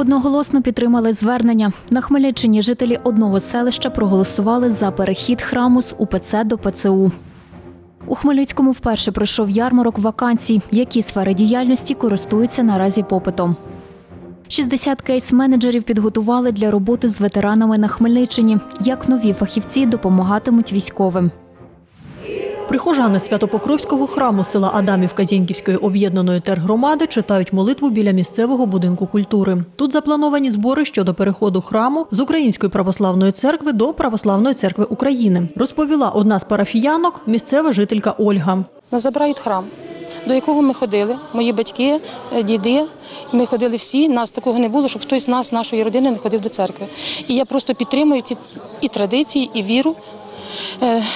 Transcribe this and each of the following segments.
Одноголосно підтримали звернення. На Хмельниччині жителі одного селища проголосували за перехід храму з УПЦ до ПЦУ. У Хмельницькому вперше пройшов ярмарок вакансій, які сфери діяльності користуються наразі попитом. 60 кейс-менеджерів підготували для роботи з ветеранами на Хмельниччині. Як нові фахівці допомагатимуть військовим. Прихожани Святопокровського храму села Адамівка Зіньківської об'єднаної тергромади читають молитву біля місцевого будинку культури. Тут заплановані збори щодо переходу храму з Української православної церкви до Православної церкви України, розповіла одна з парафіянок, місцева жителька Ольга. Нас забирають храм, до якого ми ходили. Мої батьки, е, діди. Ми ходили всі. Нас такого не було, щоб хтось з нас, нашої родини, не ходив до церкви. І я просто підтримую ці і традиції, і віру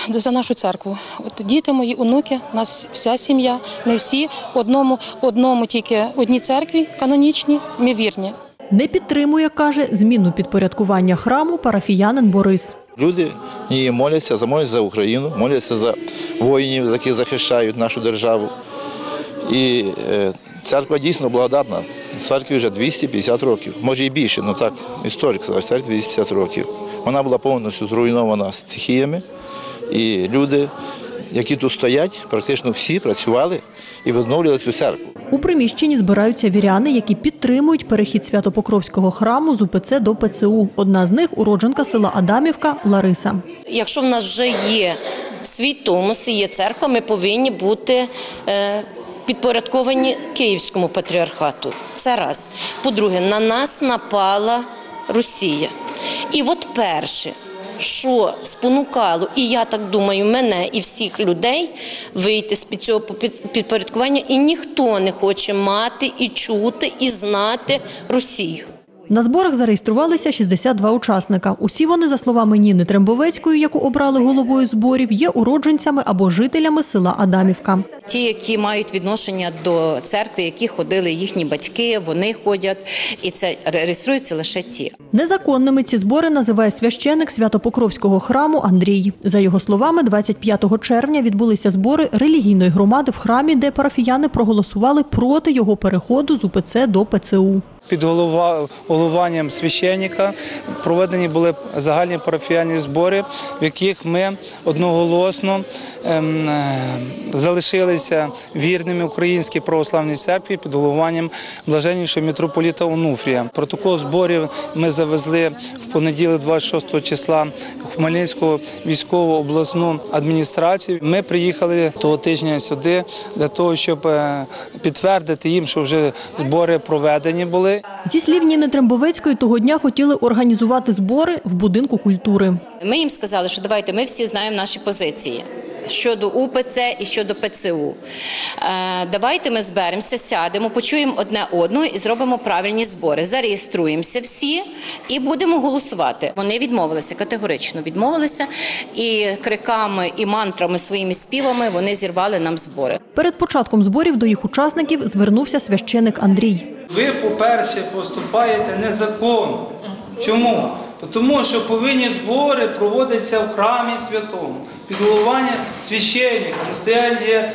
за нашу церкву. От діти мої, онуки, нас вся сім'я. Ми всі одному, одному тільки одній церкві канонічній. Ми вірні. Не підтримує, каже, зміну підпорядкування храму парафіянин Борис. Люди її моляться, за- моляться за Україну, моляться за воїнів, які захищають нашу державу. І е, церква дійсно благодатна. Церкві вже 250 років, може і більше, ну так, історик сказав, церкві 250 років. Вона була повністю зруйнована стихіями. І люди, які тут стоять, практично всі працювали і відновлювали цю церкву. У приміщенні збираються віряни, які підтримують перехід Святопокровського храму з УПЦ до ПЦУ. Одна з них уродженка села Адамівка Лариса. Якщо в нас вже є свій томос і є церква, ми повинні бути е, підпорядковані Київському патріархату. Це раз. По-друге, на нас напала Росія. І от перше, що спонукало, і я так думаю, мене і всіх людей вийти з під цього під- підпорядкування, і ніхто не хоче мати і чути, і знати Росію. На зборах зареєструвалися 62 учасника. Усі вони, за словами Ніни Трембовецької, яку обрали головою зборів, є уродженцями або жителями села Адамівка. Ті, які мають відношення до церкви, які ходили їхні батьки, вони ходять, і це реєструються лише ті. Незаконними ці збори називає священик Святопокровського храму Андрій. За його словами, 25 червня відбулися збори релігійної громади в храмі, де парафіяни проголосували проти його переходу з УПЦ до ПЦУ. Під головуванням священника проведені були загальні парафіальні збори, в яких ми одноголосно ем, е, залишилися вірними Українській православній церкві під головуванням блаженнішого митрополіта Онуфрія. Протокол зборів ми завезли в понеділок, 26 числа Хмельницьку військову обласну адміністрацію. Ми приїхали того тижня сюди для того, щоб е, підтвердити їм, що вже збори проведені були. Зі слів Ніни Трембовецької, того дня хотіли організувати збори в будинку культури. Ми їм сказали, що давайте ми всі знаємо наші позиції. Щодо УПЦ і щодо ПЦУ. Е, Давайте ми зберемося, сядемо, почуємо одне одного і зробимо правильні збори. Зареєструємося всі і будемо голосувати. Вони відмовилися, категорично відмовилися, і криками і мантрами своїми співами вони зірвали нам збори. Перед початком зборів до їх учасників звернувся священик Андрій. Ви, по-перше, поступаєте незаконно. Чому? Тому що повинні збори проводитися в храмі святому, під головуванням священника, настояння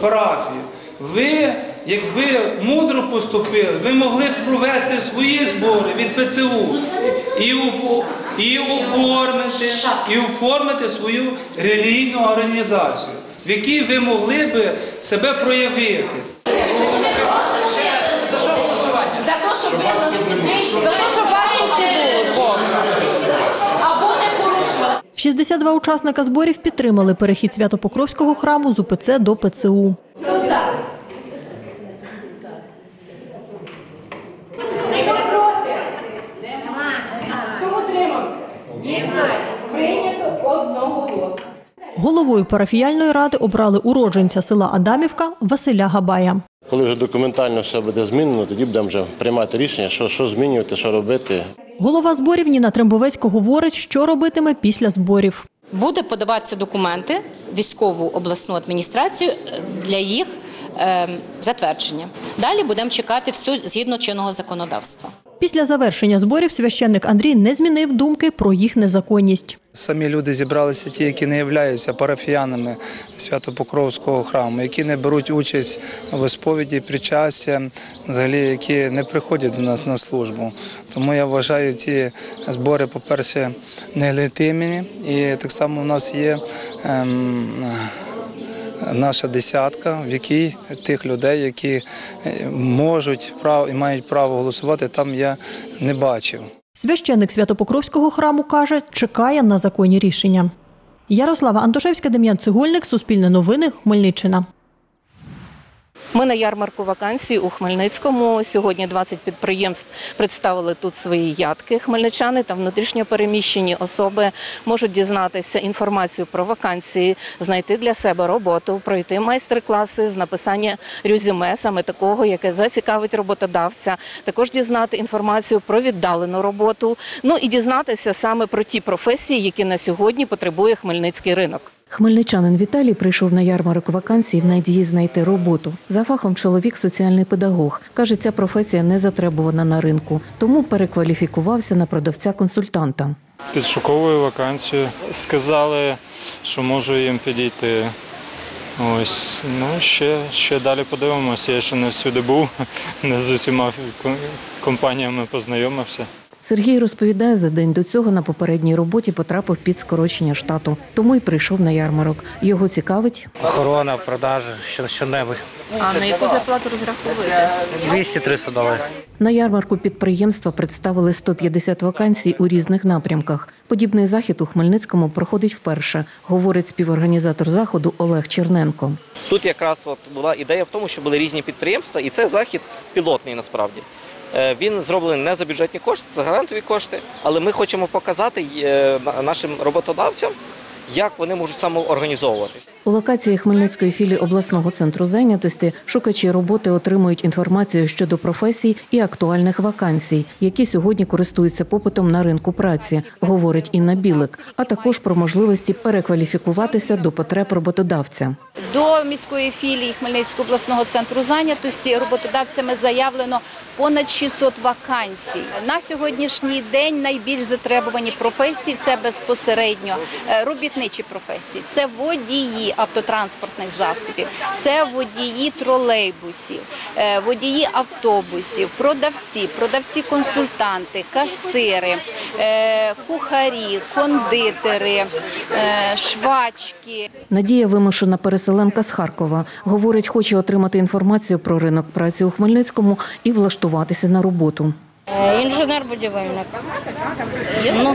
парафії. Ви, якби мудро поступили, ви могли б провести свої збори від ПЦУ і, і оформити, і оформити свою релігійну організацію, в якій ви могли б себе проявити. За те, щоб ви за те, щоб вас тут не було. Або не порушували. 62 учасника зборів підтримали перехід Святопокровського храму з УПЦ до ПЦУ. Головою парафіяльної ради обрали уродженця села Адамівка Василя Габая. Коли вже документально все буде змінено, тоді будемо вже приймати рішення, що, що змінювати, що робити. Голова зборів Ніна Трембовецька говорить, що робитиме після зборів. Буде подаватися документи військову обласну адміністрацію е, для їх е, затвердження. Далі будемо чекати все згідно чинного законодавства. Після завершення зборів священник Андрій не змінив думки про їх незаконність. Самі люди зібралися, ті, які не являються парафіянами Свято-Покровського храму, які не беруть участь в сповіді, причастя, взагалі, які не приходять до нас на службу. Тому я вважаю ці збори, по-перше, нелегітимні. І так само в нас є ем, наша десятка, в якій тих людей, які е, можуть право і мають право голосувати, там я не бачив. Священник Святопокровського храму каже, чекає на законні рішення. Ярослава Антошевська, Дем'ян Цегольник, Суспільне новини, Хмельниччина. Ми на ярмарку вакансій у Хмельницькому. Сьогодні 20 підприємств представили тут свої ядки. Хмельничани та внутрішньопереміщені особи можуть дізнатися інформацію про вакансії, знайти для себе роботу, пройти майстер-класи з написання резюме, саме такого, яке зацікавить роботодавця. Також дізнати інформацію про віддалену роботу. Ну і дізнатися саме про ті професії, які на сьогодні потребує хмельницький ринок. Хмельничанин Віталій прийшов на ярмарок вакансій в надії знайти роботу. За фахом чоловік соціальний педагог. Каже, ця професія не затребувана на ринку, тому перекваліфікувався на продавця-консультанта. Підшуковую вакансію. Сказали, що можу їм підійти. Ось, ну ще, ще далі подивимося. Я ще не всюди був, не з усіма компаніями познайомився. Сергій розповідає, за день до цього на попередній роботі потрапив під скорочення штату, тому й прийшов на ярмарок. Його цікавить Охорона, продажі, що, що-небудь. А на яку зарплату розраховуєте? 200-300 доларів. На ярмарку підприємства представили 150 вакансій у різних напрямках. Подібний захід у Хмельницькому проходить вперше, говорить співорганізатор заходу Олег Черненко. Тут якраз от була ідея в тому, що були різні підприємства, і це захід пілотний насправді. Е, Він зроблений не за бюджетні кошти, за грантові кошти, але ми хочемо показати е, нашим роботодавцям, як вони можуть самоорганізовуватись. У локації Хмельницької філії обласного центру зайнятості шукачі роботи отримують інформацію щодо професій і актуальних вакансій, які сьогодні користуються попитом на ринку праці, говорить Інна Білик, а також про можливості перекваліфікуватися до потреб роботодавця. До міської філії Хмельницького обласного центру зайнятості роботодавцями заявлено понад 600 вакансій. На сьогоднішній день найбільш затребувані професії це безпосередньо е, робітничі професії, це водії автотранспортних засобів, це водії тролейбусів, е, водії автобусів, продавці, продавці-консультанти, касири, е, кухарі, кондитери, е, швачки. Надія вимушена переселенка з Харкова. Говорить, хоче отримати інформацію про ринок праці у Хмельницькому і влаштуватися на роботу. Інженер-будівельник. Ну,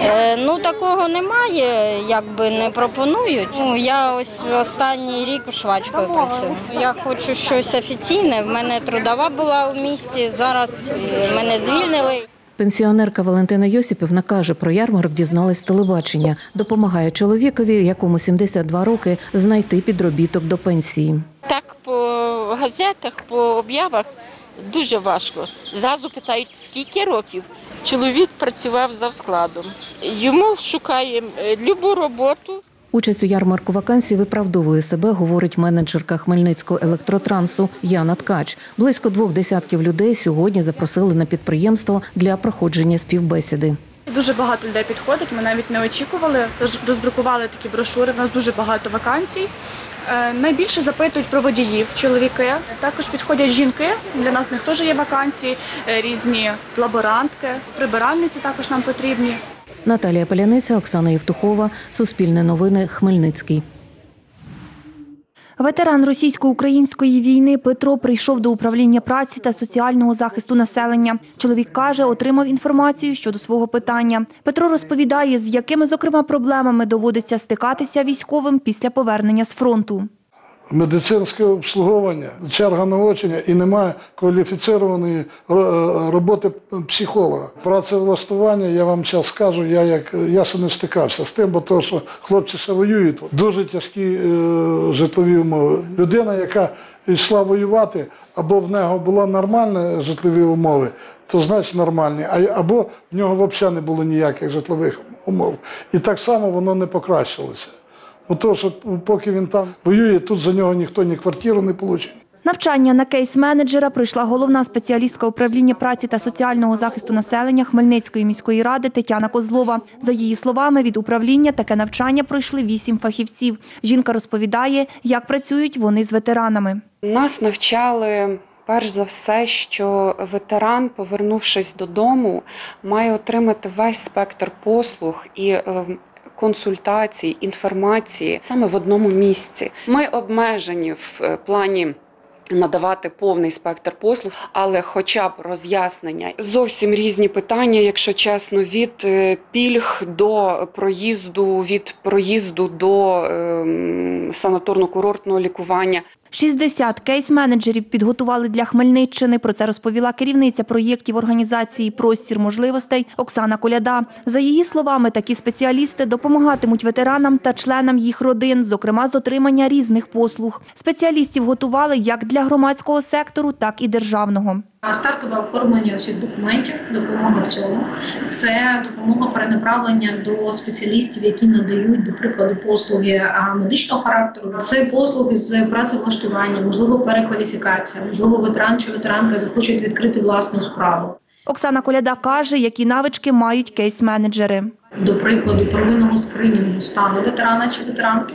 е, ну такого немає, якби не пропонують. Ну, я ось останній рік швачкою працюю. Я хочу щось офіційне. В мене трудова була у місті. Зараз е, мене звільнили. Пенсіонерка Валентина Йосипівна каже, про ярмарок дізналась з телебачення. Допомагає чоловікові, якому 72 роки, знайти підробіток до пенсії. Так по газетах, по об'явах дуже важко. Зразу питають, скільки років. Чоловік працював за складом. Йому шукаємо е, любу роботу. Участь у ярмарку вакансій виправдовує себе, говорить менеджерка Хмельницького електротрансу Яна Ткач. Близько двох десятків людей сьогодні запросили на підприємство для проходження співбесіди. Дуже багато людей підходить. Ми навіть не очікували. Роздрукували такі брошури. У нас дуже багато вакансій. Е, Найбільше запитують про водіїв, чоловіки. Також підходять жінки. Для нас в них теж є вакансії, е, різні лаборантки, прибиральниці також нам потрібні. Наталія Паляниця, Оксана Євтухова, Суспільне новини, Хмельницький. Ветеран російсько-української війни Петро прийшов до управління праці та соціального захисту населення. Чоловік каже, отримав інформацію щодо свого питання. Петро розповідає, з якими зокрема проблемами доводиться стикатися військовим після повернення з фронту. Медицинське обслуговування, черга на очення і немає кваліфіцірованої роботи психолога. Працевлаштування, я вам зараз скажу, я як я ще не стикався з тим, бо то, що хлопці ще воюють, дуже тяжкі е, житлові умови. Людина, яка йшла воювати, або в нього були нормальні житлові умови, то значить нормальні, або в нього взагалі не було ніяких житлових умов. І так само воно не покращилося. Ну, то, що поки він там воює, тут за нього ніхто ні квартиру не получить, Навчання на кейс-менеджера пройшла головна спеціалістка управління праці та соціального захисту населення Хмельницької міської ради Тетяна Козлова. За її словами, від управління таке навчання пройшли вісім фахівців. Жінка розповідає, як працюють вони з ветеранами. Нас навчали. Перш за все, що ветеран, повернувшись додому, має отримати весь спектр послуг і е, консультацій, інформації саме в одному місці. Ми обмежені в е, плані. Надавати повний спектр послуг, але хоча б роз'яснення зовсім різні питання, якщо чесно, від е, пільг до проїзду, від проїзду до ем, санаторно-курортного лікування. 60 кейс-менеджерів підготували для Хмельниччини. Про це розповіла керівниця проєктів організації Простір можливостей Оксана Коляда. За її словами, такі спеціалісти допомагатимуть ветеранам та членам їх родин, зокрема з отримання різних послуг. Спеціалістів готували як для громадського сектору, так і державного. Стартове оформлення всіх документів, допомога в цьому це допомога перенаправлення до спеціалістів, які надають, до прикладу, послуги медичного характеру. Це послуги з працевлаштування, можливо, перекваліфікація, можливо, ветеран чи ветеранка захочуть відкрити власну справу. Оксана Коляда каже, які навички мають кейс-менеджери. До прикладу, первинного скринінгу стану ветерана чи ветеранки,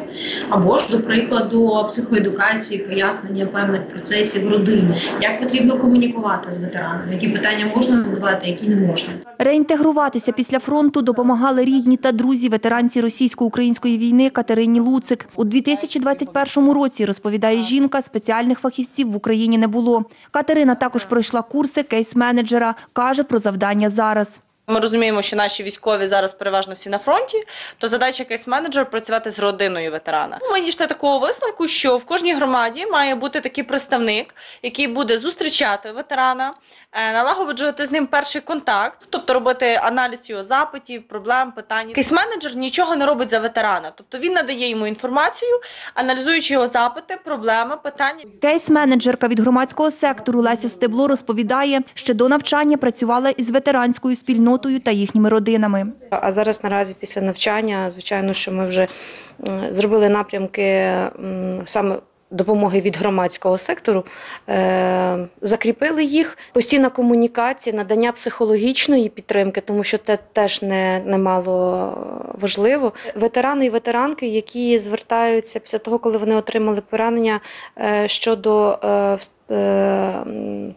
або ж до прикладу психоедукації, пояснення певних процесів в родині, як потрібно комунікувати з ветераном, які питання можна задавати, які не можна. Реінтегруватися після фронту допомагали рідні та друзі ветеранці російсько-української війни Катерині Луцик. У 2021 році, розповідає жінка, спеціальних фахівців в Україні не було. Катерина також пройшла курси кейс-менеджера, каже про завдання зараз. Ми розуміємо, що наші військові зараз переважно всі на фронті, то задача кейс-менеджер працювати з родиною ветерана. Ми дійшли такого висновку, що в кожній громаді має бути такий представник, який буде зустрічати ветерана, е, налагоджувати з ним перший контакт, тобто робити аналіз його запитів, проблем, питань. Кейс-менеджер нічого не робить за ветерана, тобто він надає йому інформацію, аналізуючи його запити, проблеми, питання. Кейс-менеджерка від громадського сектору Леся Стебло розповідає, що до навчання працювала із ветеранською спільнотою та їхніми родинами. А зараз наразі після навчання, звичайно, що ми вже зробили напрямки саме. Допомоги від громадського сектору е, закріпили їх. Постійна комунікація, надання психологічної підтримки, тому що це теж не, немало важливо. Ветерани і ветеранки, які звертаються після того, коли вони отримали поранення е, щодо е,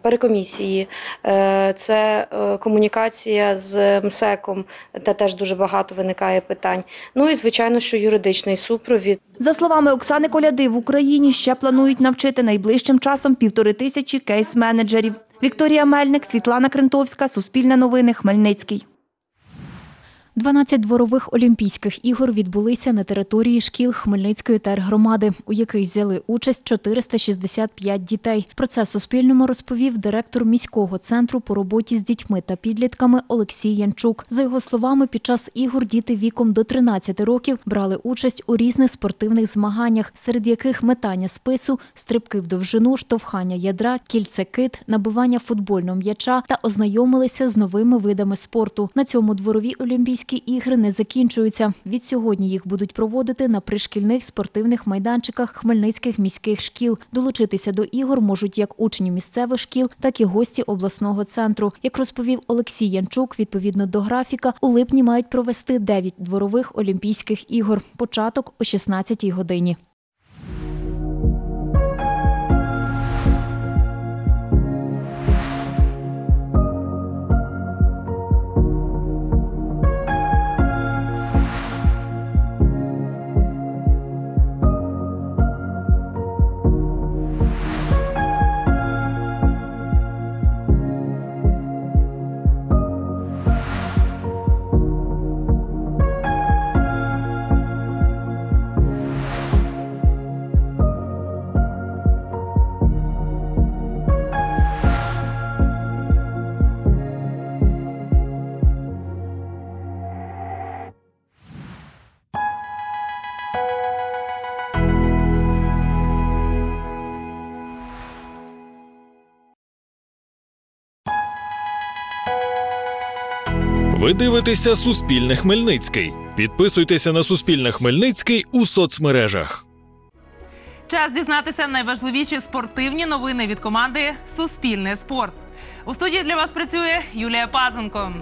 перекомісії, е, це е, комунікація з МСЕКом, де теж дуже багато виникає питань. Ну і звичайно, що юридичний супровід. За словами Оксани Коляди, в Україні ще планують навчити найближчим часом півтори тисячі кейс-менеджерів. Вікторія Мельник, Світлана Крентовська, Суспільне новини, Хмельницький. 12 дворових Олімпійських ігор відбулися на території шкіл Хмельницької тергромади, у яких взяли участь 465 дітей. Про це Суспільному розповів директор міського центру по роботі з дітьми та підлітками Олексій Янчук. За його словами, під час ігор діти віком до 13 років брали участь у різних спортивних змаганнях, серед яких метання спису, стрибки в довжину, штовхання ядра, кільце-кит, набивання футбольного м'яча та ознайомилися з новими видами спорту. На цьому дворові Олімпійські ігри не закінчуються. Від сьогодні їх будуть проводити на пришкільних спортивних майданчиках хмельницьких міських шкіл. Долучитися до ігор можуть як учні місцевих шкіл, так і гості обласного центру. Як розповів Олексій Янчук, відповідно до графіка, у липні мають провести 9 дворових Олімпійських ігор. Початок о 16 годині. Ви дивитеся Суспільне Хмельницький. Підписуйтеся на Суспільне Хмельницький у соцмережах. Час дізнатися найважливіші спортивні новини від команди Суспільне спорт. У студії для вас працює Юлія Пазенко.